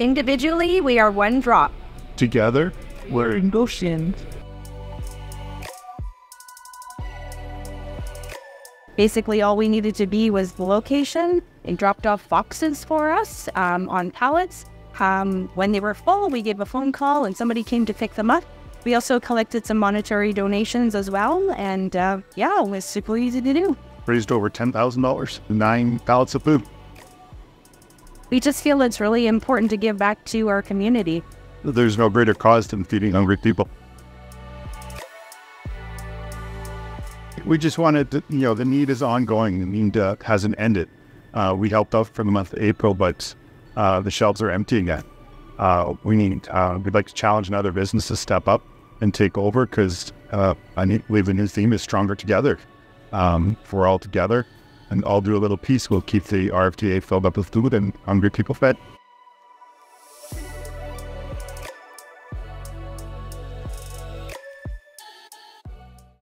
Individually, we are one drop. Together, We're in Goshen. Basically, all we needed to be was the location. They dropped off boxes for us um, on pallets. Um, when they were full, we gave a phone call and somebody came to pick them up. We also collected some monetary donations as well. And uh, yeah, it was super easy to do. raised over $10,000, nine pallets of food. We just feel it's really important to give back to our community. There's no greater cause than feeding hungry people. We just wanted to, you know, the need is ongoing. The need uh, hasn't ended. Uh, we helped out for the month of April, but uh, the shelves are empty again. Uh, we need, uh, we'd like to challenge another business to step up and take over because uh, I believe the new theme is stronger together. Um, if we're all together and all do a little piece, we'll keep the RFDA filled up with food and hungry people fed.